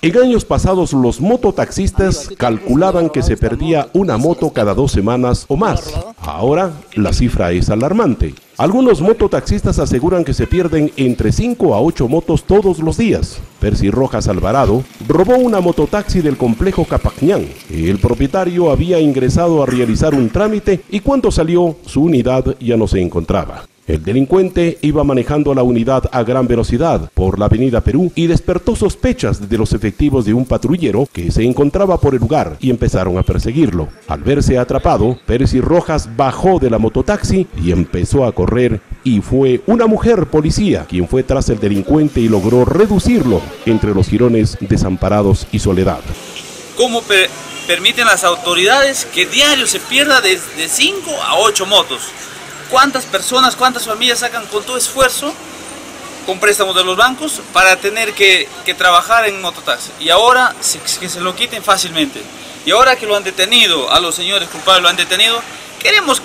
En años pasados los mototaxistas calculaban que se perdía una moto cada dos semanas o más. Ahora la cifra es alarmante. Algunos mototaxistas aseguran que se pierden entre 5 a 8 motos todos los días. Percy Rojas Alvarado robó una mototaxi del complejo Capacñán. El propietario había ingresado a realizar un trámite y cuando salió su unidad ya no se encontraba. El delincuente iba manejando la unidad a gran velocidad por la avenida Perú y despertó sospechas de los efectivos de un patrullero que se encontraba por el lugar y empezaron a perseguirlo. Al verse atrapado, Percy Rojas bajó de la mototaxi y empezó a correr y fue una mujer policía quien fue tras el delincuente y logró reducirlo entre los jirones desamparados y soledad. ¿Cómo permiten las autoridades que diario se pierda de 5 a 8 motos? Cuántas personas, cuántas familias sacan con todo esfuerzo con préstamos de los bancos para tener que, trabajar en mototaxi. Y ahora que se lo quiten fácilmente. Y ahora que lo han detenido, a los señores culpables lo han detenido, queremos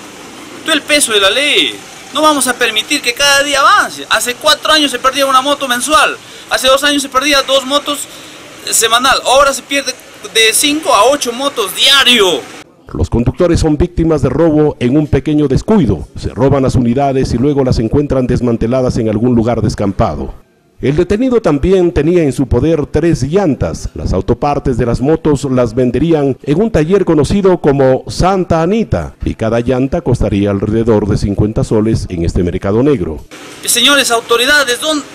todo el peso de la ley. No vamos a permitir que cada día avance. Hace cuatro años se perdía una moto mensual. Hace dos años se perdía dos motos semanal. Ahora se pierde de cinco a ocho motos diario. Los conductores son víctimas de robo en un pequeño descuido. Se roban las unidades y luego las encuentran desmanteladas en algún lugar descampado. El detenido también tenía en su poder tres llantas. Las autopartes de las motos las venderían en un taller conocido como Santa Anita y cada llanta costaría alrededor de 50 soles en este mercado negro. Señores autoridades, ¿dónde,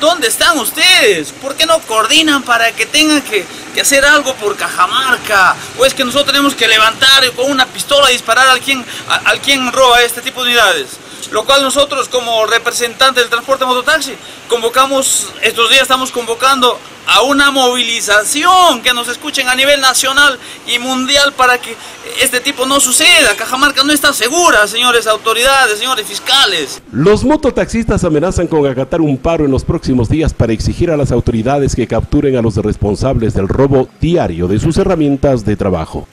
¿dónde están ustedes? ¿Por qué no coordinan para que tengan que que hacer algo por Cajamarca, o es que nosotros tenemos que levantar con una pistola y disparar al quien, al quien roba este tipo de unidades. Lo cual nosotros como representantes del transporte mototaxi convocamos, estos días estamos convocando a una movilización, que nos escuchen a nivel nacional y mundial para que este tipo no suceda. Cajamarca no está segura, señores autoridades, señores fiscales. Los mototaxistas amenazan con acatar un paro en los próximos días para exigir a las autoridades que capturen a los responsables del robo diario de sus herramientas de trabajo.